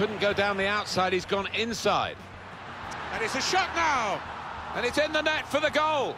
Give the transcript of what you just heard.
Couldn't go down the outside, he's gone inside. And it's a shot now. And it's in the net for the goal.